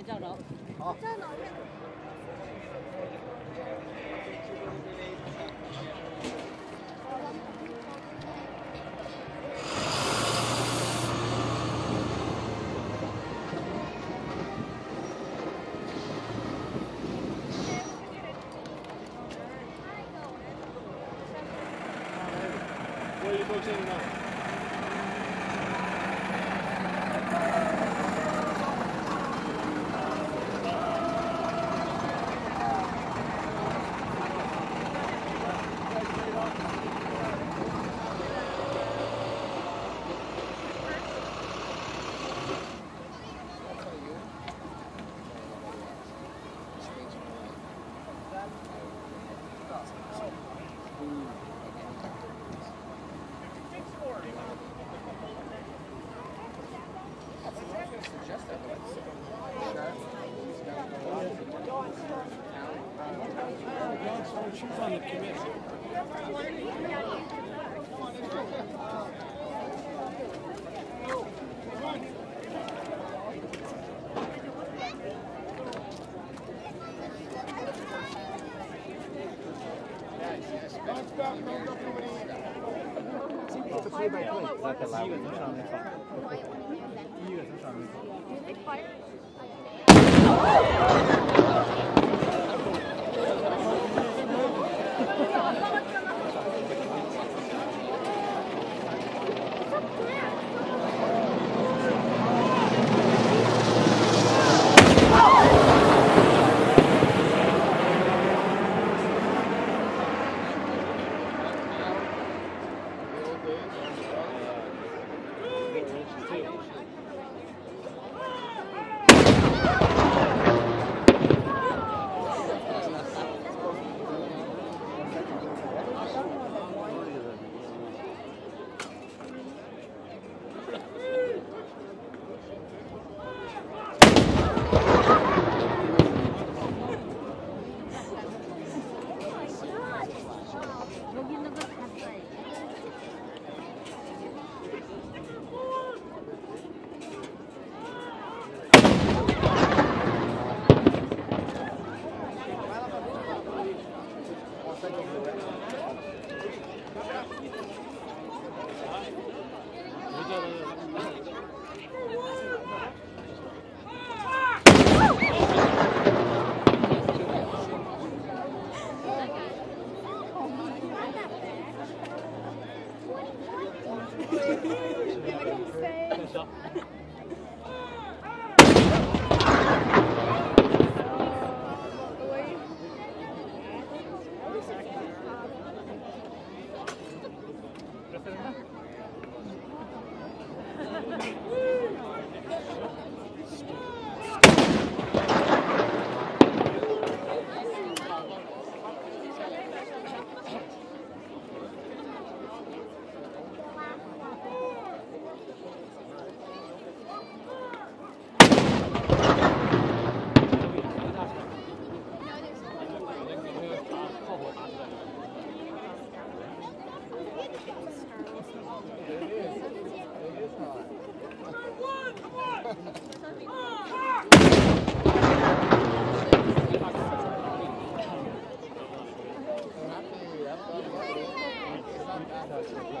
先这样着。好。这样着。She's on the committee. Do they fire? Come on,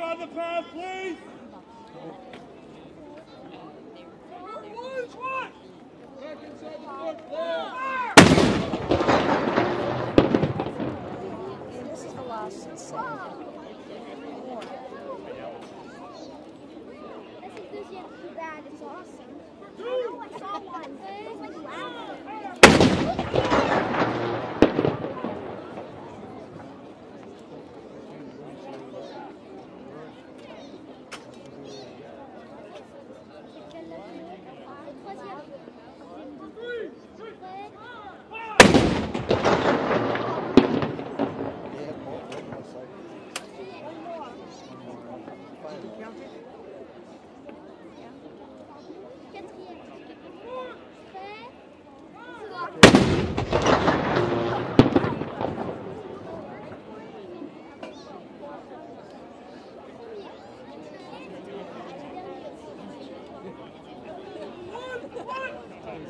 on the path, please. Back. This is the last. This enthusiasm too bad. It's awesome. I know I saw one. It was like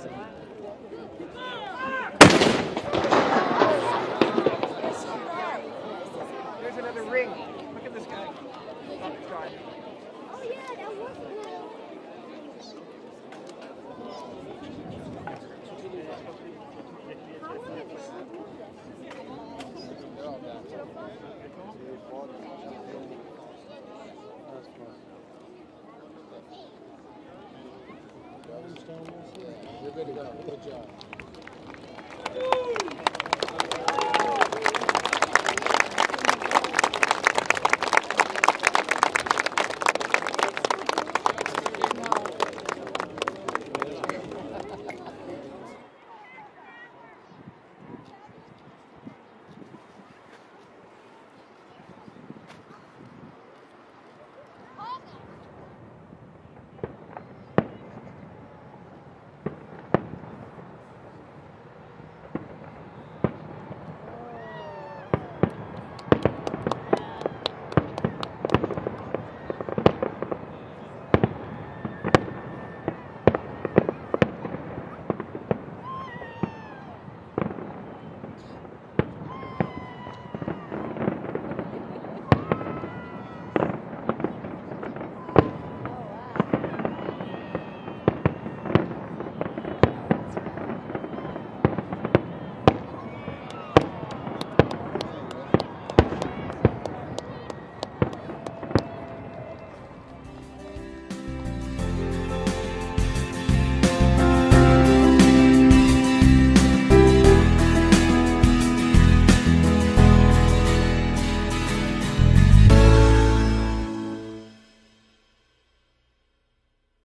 There's go. Good job.